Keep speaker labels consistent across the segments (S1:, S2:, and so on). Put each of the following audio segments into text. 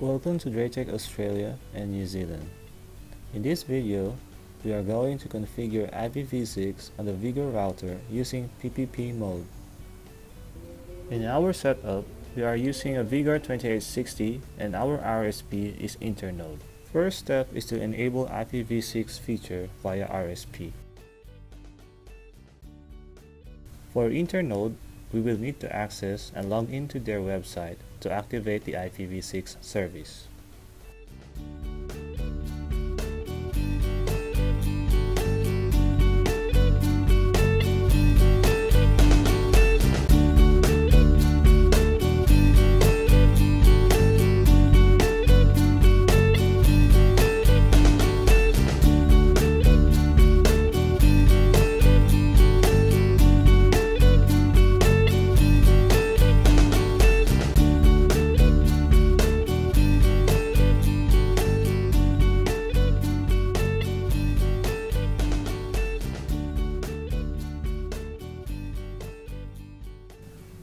S1: Welcome to DrayTek Australia and New Zealand. In this video, we are going to configure IPv6 on the Vigor router using PPP mode. In our setup, we are using a Vigor 2860 and our RSP is Internode. First step is to enable IPv6 feature via RSP. For Internode, we will need to access and log into their website to activate the IPv6 service.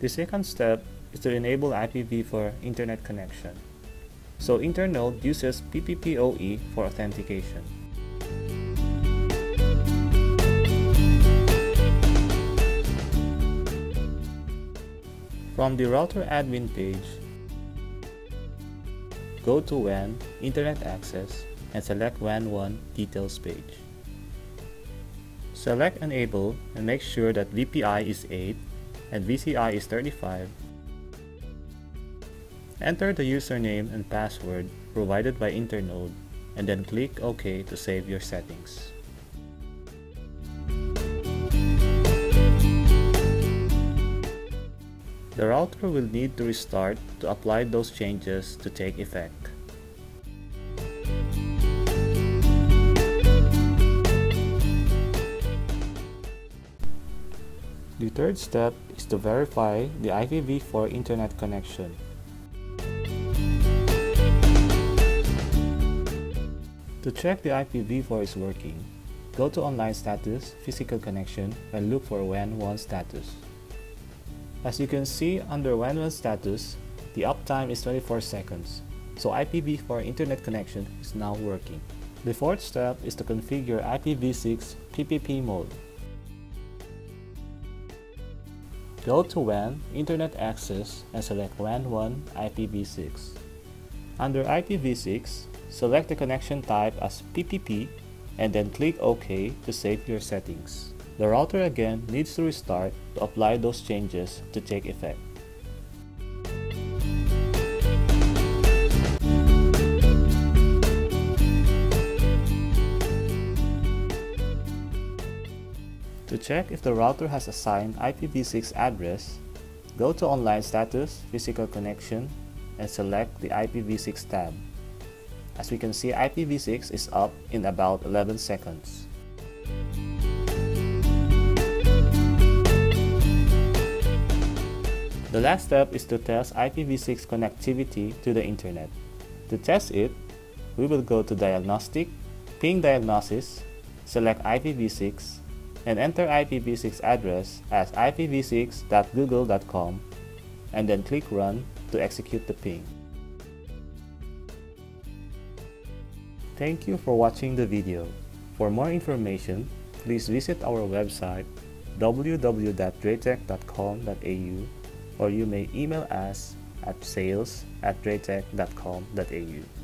S1: The second step is to enable IPv4 internet connection. So Internode uses PPPoE for authentication. From the router admin page, go to WAN, Internet Access, and select WAN 1 Details page. Select Enable and make sure that VPI is 8 and VCI is 35. Enter the username and password provided by Internode and then click OK to save your settings. The router will need to restart to apply those changes to take effect. Third step is to verify the IPv4 internet connection. To check the IPv4 is working, go to Online Status, Physical Connection, and look for WAN 1 status. As you can see under WAN 1 status, the uptime is 24 seconds, so IPv4 internet connection is now working. The fourth step is to configure IPv6 PPP mode. Go to WAN, Internet Access, and select WAN 1 IPv6. Under IPv6, select the connection type as PPP and then click OK to save your settings. The router again needs to restart to apply those changes to take effect. To check if the router has assigned IPv6 address, go to Online Status, Physical Connection, and select the IPv6 tab. As we can see, IPv6 is up in about 11 seconds. The last step is to test IPv6 connectivity to the internet. To test it, we will go to Diagnostic, Ping Diagnosis, select IPv6, and enter IPv6 address as ipv6.google.com and then click Run to execute the ping. Thank you for watching the video. For more information, please visit our website www.draytek.com.au or you may email us at sales at draytek.com.au.